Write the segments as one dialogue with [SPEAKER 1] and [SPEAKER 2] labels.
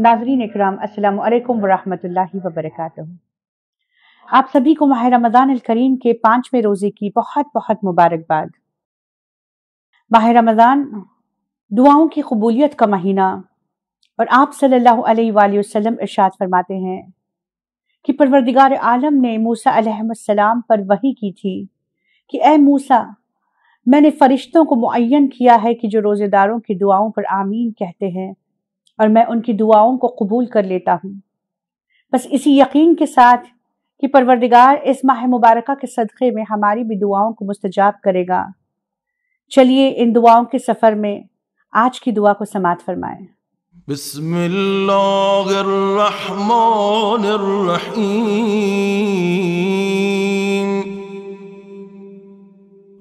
[SPEAKER 1] नाजरीन इकराम, अस्सलाम वालेकुम वरहमतुल्लाहि वबरकातुहू। आप सभी को माह रमज़ान करीम के पाँचवें रोज़े की बहुत बहुत मुबारकबाद। माह रमज़ान दुआओं की कबूलियत का महीना और आप सल्लल्लाहु अलैहि वसल्लम इरशाद फरमाते हैं कि परवरदिगार आलम ने मूसा अलैहिस्सलाम पर वही की थी कि, ए मूसा, मैंने फरिश्तों को मुअय्यन किया है कि जो रोज़ेदारों की दुआओं पर आमीन कहते हैं और मैं उनकी दुआओं को कबूल कर लेता हूँ। बस इसी यकीन के साथ कि परवरदिगार इस माह मुबारक के सदक़े में हमारी भी दुआओं को मुस्तजाब करेगा। चलिए इन दुआओं के सफ़र में आज की दुआ को समात फरमाएँ।
[SPEAKER 2] बिस्मिल्लाहिर्रहमानिर्रहीम।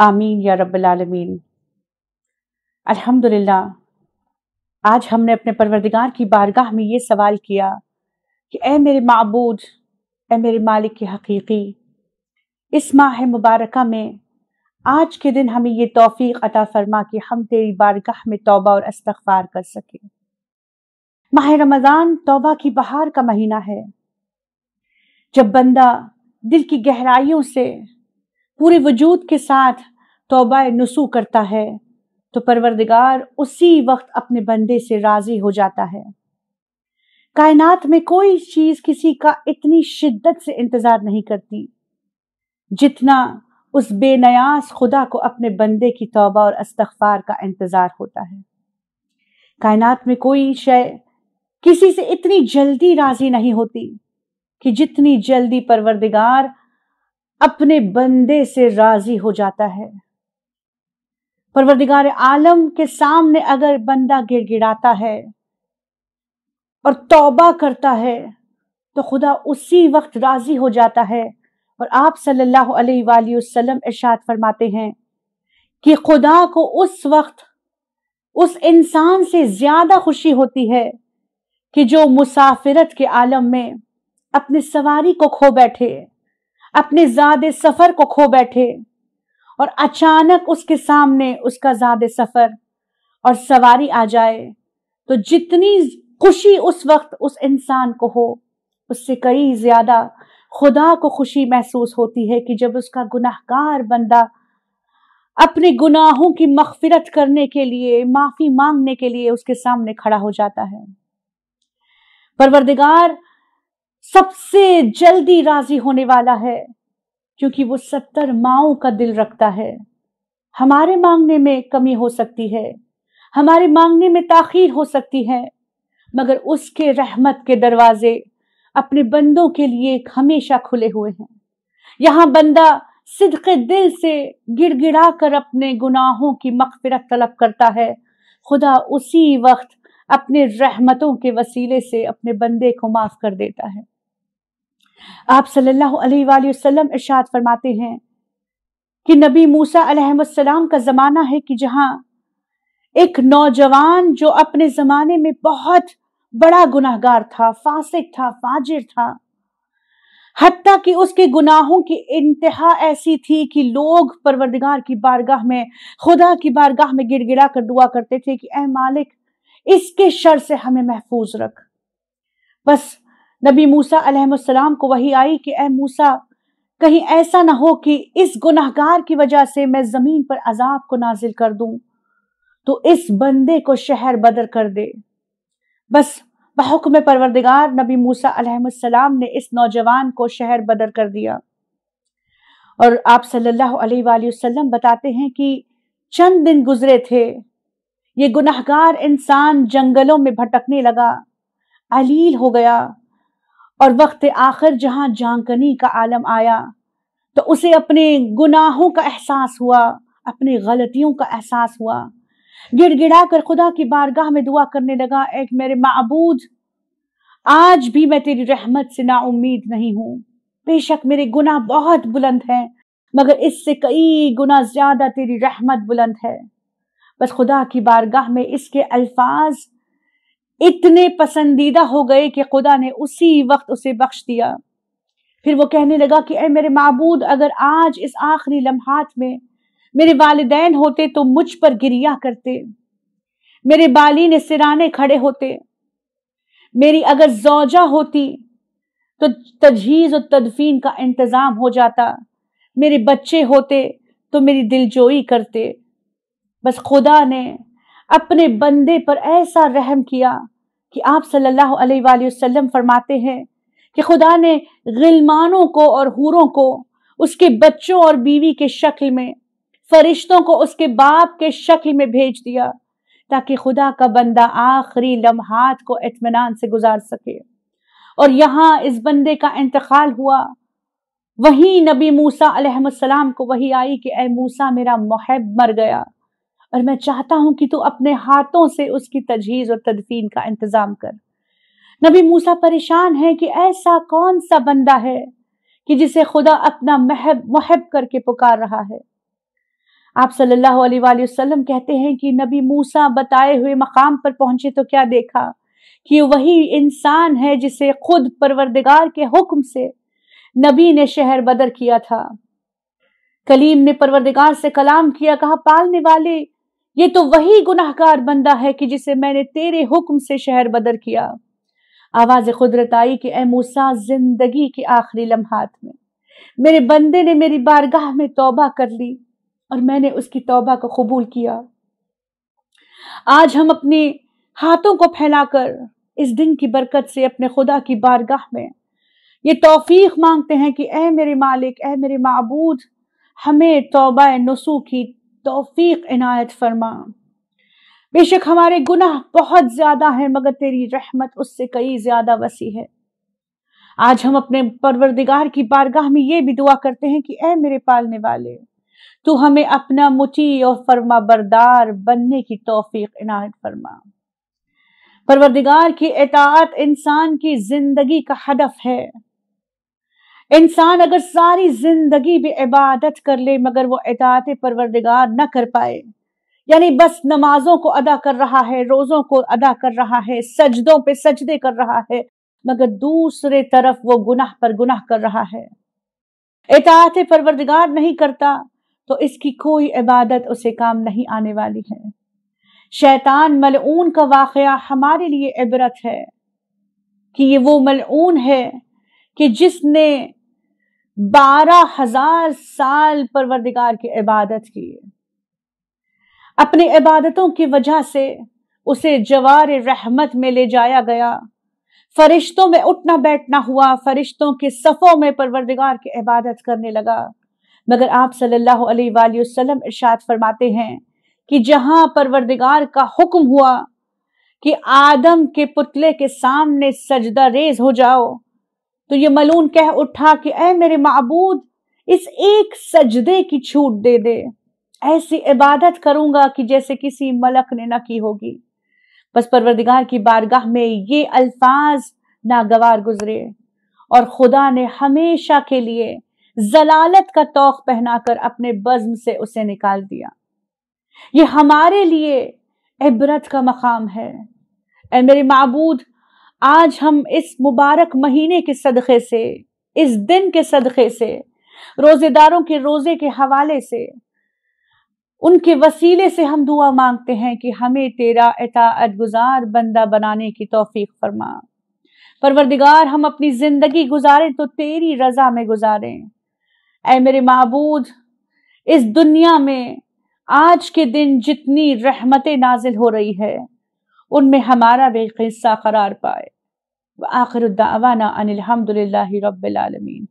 [SPEAKER 1] आमीन या रब्बल आलमीन अल्हम्दुलिल्लाह आज हमने अपने परवरदिगार की बारगाह में ये सवाल किया कि ए मेरे माबूद ए मेरे मालिक के हकीकी इस माह मुबारक में आज के दिन हमें ये तौफीक अता फरमा कि हम तेरी बारगाह में तौबा और इस्तगफार कर सके। माह रमज़ान तौबा की बहार का महीना है। जब बंदा दिल की गहराइयों से पूरे वजूद के साथ तौबा नसू करता है तो परवरदिगार उसी वक्त अपने बंदे से राज़ी हो जाता है। कायनात में कोई चीज़ किसी का इतनी शिद्दत से इंतज़ार नहीं करती। जितना उस बेनयास खुदा को अपने बंदे की तौबा और अस्तगफार का इंतज़ार होता है। कायनात में कोई शय, किसी से इतनी जल्दी राज़ी नहीं होती कि जितनी जल्दी परवरदिगार अपने बंदे से राज़ी हो जाता है। परवरदिगार आलम के सामने अगर बंदा गिड़गिड़ाता है और तौबा करता है तो खुदा उसी वक्त राज़ी हो जाता है और आप सल्लल्लाहु अलैहि वसल्लम इरशाद फरमाते हैं कि खुदा को उस वक्त उस इंसान से ज़्यादा खुशी होती है कि जो मुसाफिरत के आलम में अपने सवारी को खो बैठे, अपने ज़्यादा सफ़र को खो बैठे और अचानक उसके सामने उसका ज़्यादा सफ़र और सवारी आ जाए तो जितनी खुशी उस वक्त उस इंसान को हो, उससे कई ज़्यादा खुदा को खुशी महसूस होती है कि जब उसका गुनाहगार बंदा अपने गुनाहों की मगफिरत करने के लिए, माफ़ी मांगने के लिए उसके सामने खड़ा हो जाता है। परवरदिगार सबसे जल्दी राज़ी होने वाला है, क्योंकि वो सत्तर माओ का दिल रखता है। हमारे मांगने में कमी हो सकती है, हमारे मांगने में ताखीर हो सकती है, मगर उसके रहमत के दरवाजे अपने बंदों के लिए हमेशा खुले हुए हैं। यहाँ बंदा सिद्क दिल से गिड़गिड़ा कर अपने गुनाहों की मगफिरत तलब करता है। खुदा उसी वक्त अपने रहमतों के वसीले से अपने बंदे को माफ़ कर देता है। आप सल्लल्लाहु अलैहि वसल्लम इरशाद फरमाते हैं कि नबी मूसा अलैहिस्सलाम का जमाना है कि जहाँ एक नौजवान जो अपने जमाने में बहुत बड़ा गुनाहगार था, फासिक था, फाजिर था। हत्या कि उसके गुनाहों की इंतहा ऐसी थी कि लोग परवरदिगार की बारगाह में, खुदा की बारगाह में गिड़गिड़ा कर दुआ करते थे कि ए मालिक, इसके शर से हमें महफूज रख। बस नबी मूसा अलैहिस्सलाम को वही आई कि ए मूसा, कहीं ऐसा ना हो कि इस गुनाहगार की वजह से मैं ज़मीन पर अजाब को नाजिल कर दूँ तो इस बंदे को शहर बदर कर दे। बस, बहुक्म परवरदिगार नबी मूसा अलैहिस्सलाम ने इस नौजवान को शहर बदर कर दिया। और आप सल्लल्लाहु अलैहि वसल्लम बताते हैं कि चंद दिन गुजरे थे। ये गुनाहगार इंसान जंगलों में भटकने लगा, अलील हो गया। और वक्त आखिर जहाँ जानकनी का आलम आया तो उसे अपने गुनाहों का एहसास हुआ, अपनी गलतियों का एहसास हुआ। गिड़गिड़ा कर खुदा की बारगाह में दुआ करने लगा एक मेरे माबूद, आज भी मैं तेरी रहमत से ना उम्मीद नहीं हूँ। बेशक मेरे गुना बहुत बुलंद हैं, मगर इससे कई गुना ज़्यादा तेरी रहमत बुलंद है। बस खुदा की बारगाह में इसके अल्फाज इतने पसंदीदा हो गए कि खुदा ने उसी वक्त उसे बख्श दिया। फिर वो कहने लगा कि ए मेरे माबूद, अगर आज इस आखिरी लम्हात में मेरे वालदेन होते तो मुझ पर गिरिया करते। मेरे बाली ने सिराने खड़े होते। मेरी अगर जौजा होती तो तजहीज और तदफीन का इंतज़ाम हो जाता। मेरे बच्चे होते तो मेरी दिलजोई करते। बस खुदा ने अपने बंदे पर ऐसा रहम किया कि आप सल्लल्लाहु अलैहि वसल्लम फरमाते हैं कि खुदा ने गिलमानों को और हूरों को, उसके बच्चों और बीवी के शक्ल में फरिश्तों को उसके बाप के शक्ल में भेज दिया, ताकि खुदा का बंदा आखिरी लम्हात को इतमान से गुजार सके। और यहाँ इस बंदे का इंतकाल हुआ। वही नबी मूसा अलैहिस्सलाम को वही आई कि ए मूसा, मेरा मुहब मर गया। और मैं चाहता हूँ कि तू अपने हाथों से उसकी तजहीज और तदफीन का इंतज़ाम कर। नबी मूसा परेशान है कि ऐसा कौन सा बंदा है कि जिसे खुदा अपना महब मुहब करके पुकार रहा है। आप सल्लल्लाहु अलैहि वसल्लम कहते हैं कि नबी मूसा बताए हुए मकाम पर पहुँचे तो क्या देखा? कि वही इंसान है जिसे खुद परवरदिगार के हुक्म से नबी ने शहर बदर किया था। कलीम ने परवरदिगार से कलाम किया, कहा, पालने वाले, ये तो वही गुनाहगार बंदा है कि जिसे मैंने तेरे हुक्म से शहर बदर किया। आवाज़ कुदरत आई कि ए मूसा, ज़िंदगी के आखिरी लम्हात में मेरे बंदे ने मेरी बारगाह में तौबा कर ली। और मैंने उसकी तौबा को कबूल किया। आज हम अपने हाथों को फैलाकर इस दिन की बरकत से अपने खुदा की बारगाह में ये तौफीक मांगते हैं कि ए मेरे मालिक ए मेरे माबूद, हमें तौबा नसू की तौफीक इनायत फरमा। बेशक हमारे गुनाह बहुत ज़्यादा है, मगर तेरी रहमत उससे कई ज़्यादा वसी है। आज हम अपने परवरदिगार की बारगाह में ये भी दुआ करते हैं कि ए मेरे पालने वाले तू हमें अपना मुची और फरमा बरदार बनने की तोफीक इनायत फरमा। परवरदिगार की एतात इंसान की ज़िंदगी का हदफ है। इंसान अगर सारी ज़िंदगी भी इबादत कर ले, मगर वो इतात परवरदिगार न कर पाए। यानी बस नमाजों को अदा कर रहा है, रोजों को अदा कर रहा है, सजदों पे सजदे कर रहा है, मगर दूसरे तरफ़ वो गुनाह पर गुनाह कर रहा है। इतात परवरदिगार नहीं करता। तो इसकी कोई इबादत, उसे काम नहीं आने वाली है। शैतान मलऊन का वाकया हमारे लिए इबरत है कि ये वो मलऊन है कि जिसने बारह हज़ार साल परवरदिगार की इबादत की अपनी इबादतों की वजह से उसे जवार रहमत में ले जाया गया। फरिश्तों में उठना बैठना हुआ, फरिश्तों के सफ़ों में परवरदिगार की इबादत करने लगा। मगर आप सल्लल्लाहु अलैहि वसल्लम इरशाद फरमाते हैं कि जहाँ परवरदिगार का हुक्म हुआ कि आदम के पुतले के सामने सजदा रेज हो जाओ तो ये मलून कह उठा कि ऐ मेरे माबूद, इस एक सजदे की छूट दे दे। ऐसी इबादत करूँगा कि जैसे किसी मलक ने न की होगी। बस परवरदिगार की बारगाह में ये अल्फाज नागवार गुजरे और खुदा ने हमेशा के लिए जलालत का तोख पहनाकर अपने बज्म से उसे निकाल दिया। ये हमारे लिए इबरत का मकाम है। ए मेरे मबूद, आज हम इस मुबारक महीने के सदक़े से, इस दिन के सदक़े से, रोजेदारों के रोज़े के हवाले से, उनके वसीले से हम दुआ मांगते हैं कि हमें तेरा गुजार बंदा बनाने की तौफीक फरमा। परवरदिगार, हम अपनी ज़िंदगी गुजारें तो तेरी रजा में गुजारें। ऐ मेरे महबूद, इस दुनिया में आज के दिन जितनी रहमतें नाजिल हो रही है, उनमें हमारा भी हिस्सा करार पाए। आखिर दावाना अनिल रबालमीन